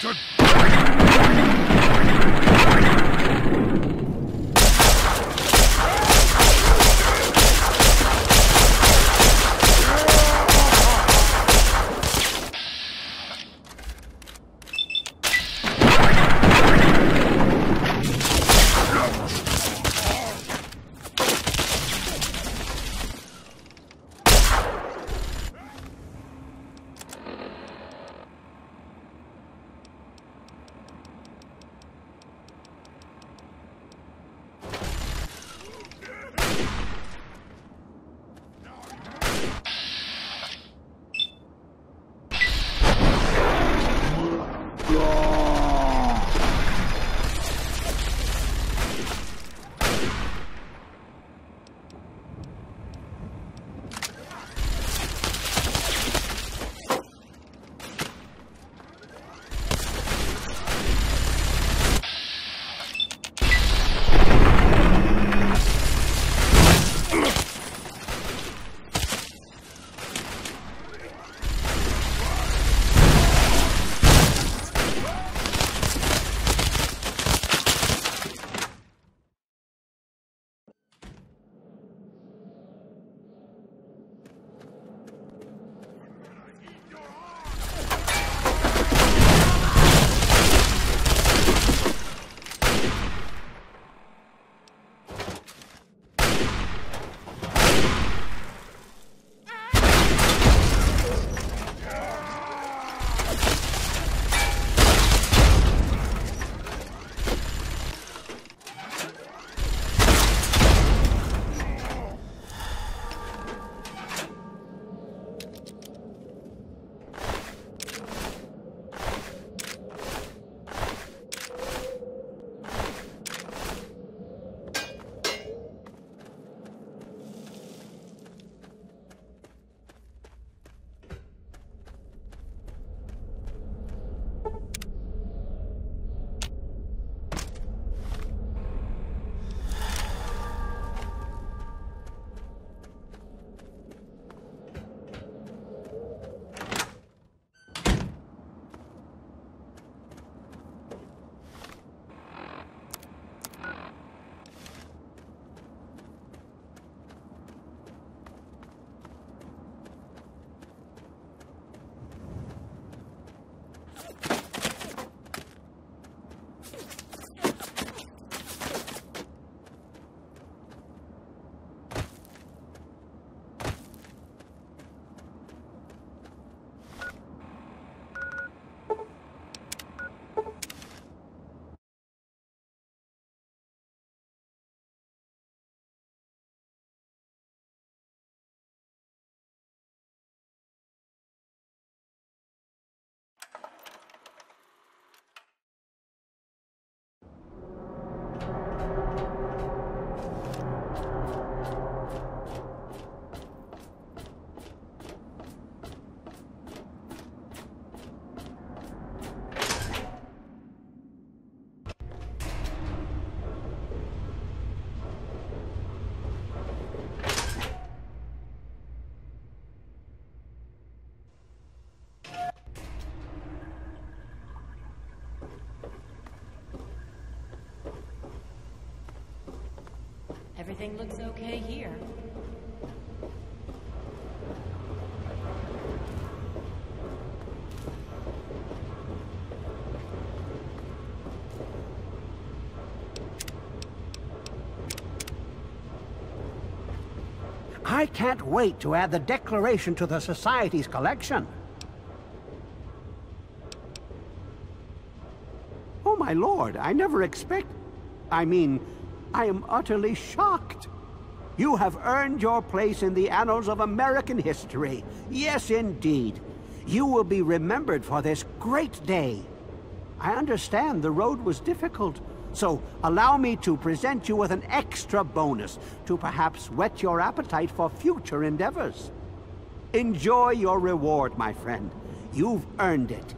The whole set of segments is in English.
to die! Everything looks okay here. I can't wait to add the Declaration to the Society's collection. Oh, my lord, I never expect... I mean, I am utterly shocked. You have earned your place in the annals of American history. Yes, indeed. You will be remembered for this great day. I understand the road was difficult, so allow me to present you with an extra bonus to perhaps whet your appetite for future endeavors. Enjoy your reward, my friend. You've earned it.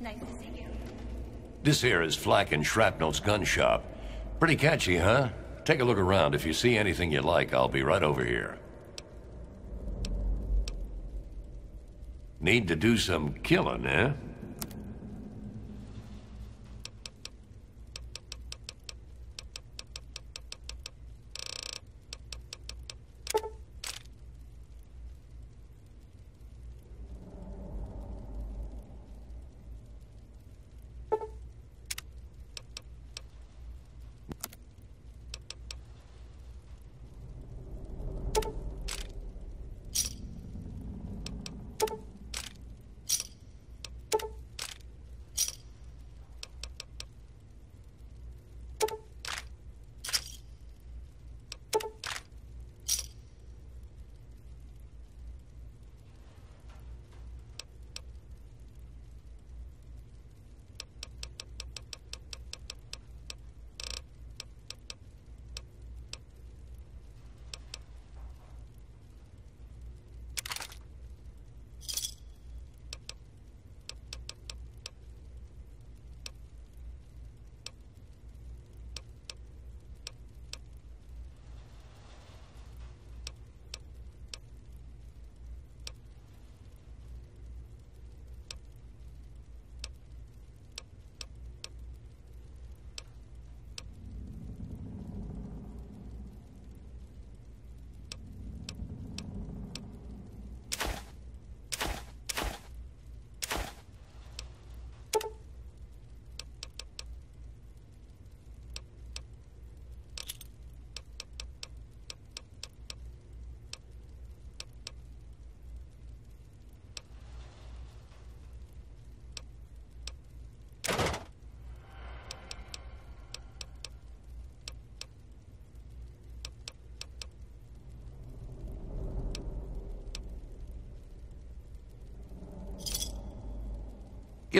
Nice to see you. This here is Flak and Shrapnel's gun shop. Pretty catchy, huh? Take a look around. If you see anything you like, I'll be right over here. Need to do some killing, eh?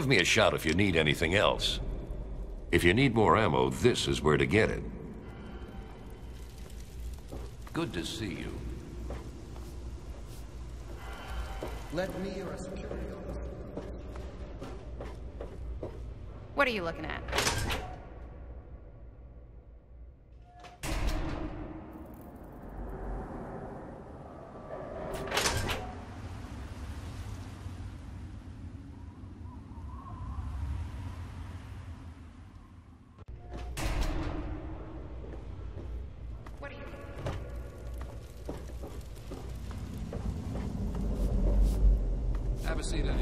Give me a shout if you need anything else. If you need more ammo, this is where to get it. Good to see you. Let me or a security officer. What are you looking at?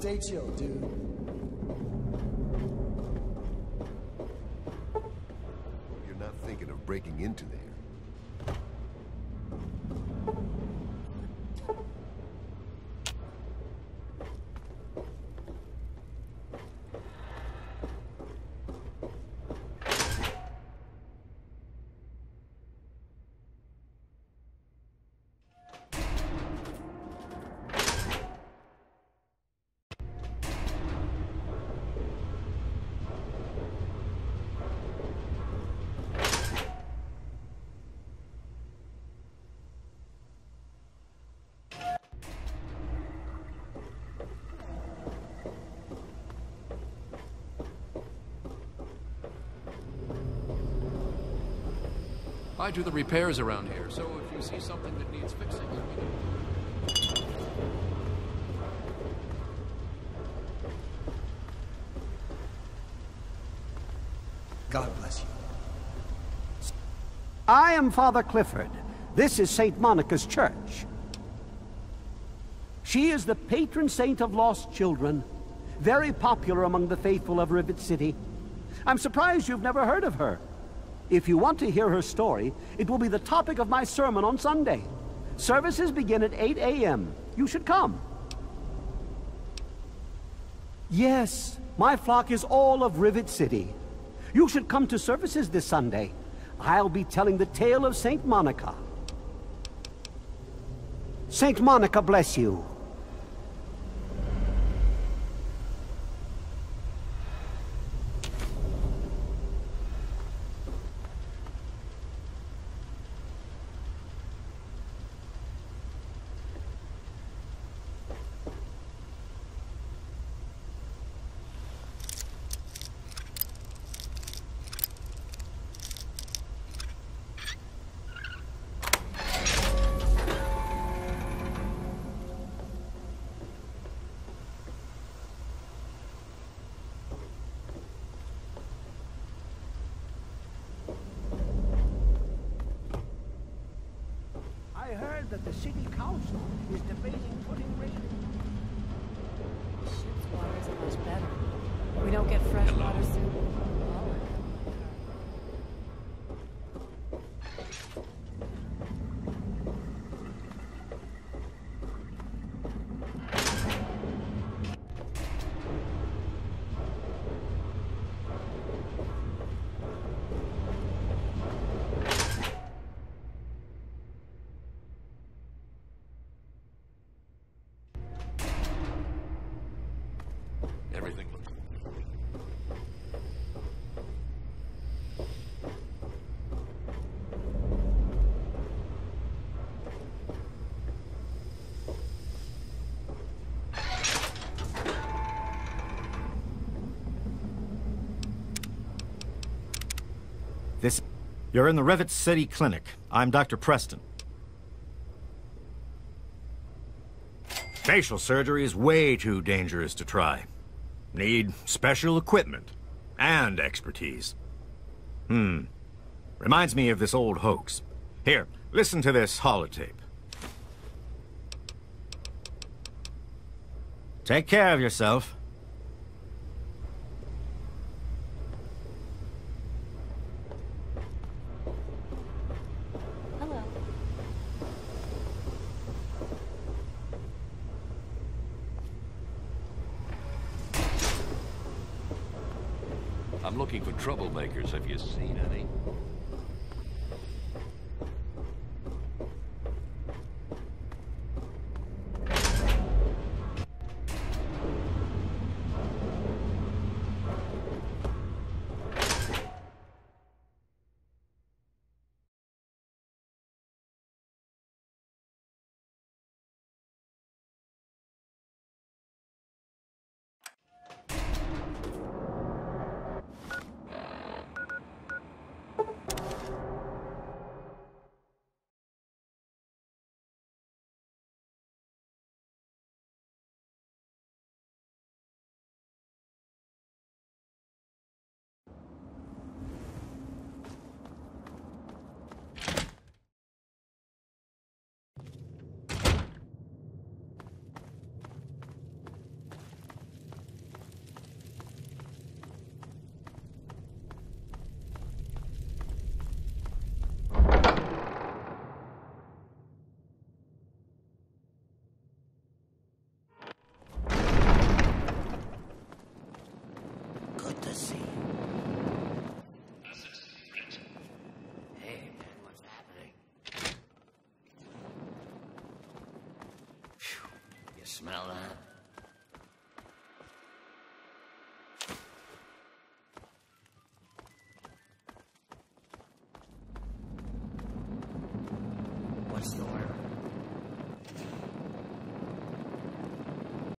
Stay chill, dude. I do the repairs around here, so if you see something that needs fixing. God bless you. I am Father Clifford. This is St. Monica's Church. She is the patron saint of lost children, very popular among the faithful of Rivet City. I'm surprised you've never heard of her. If you want to hear her story, it will be the topic of my sermon on Sunday. Services begin at 8 a.m. You should come. Yes, my flock is all of Rivet City. You should come to services this Sunday. I'll be telling the tale of St. Monica. St. Monica bless you. I heard that the city council is debating putting This. You're in the Rivet City Clinic. I'm Dr. Preston. Facial surgery is way too dangerous to try. Need special equipment and expertise. Hmm. Reminds me of this old hoax. Here, listen to this holotape. Take care of yourself. I'm looking for troublemakers. Have you seen any? Smell that?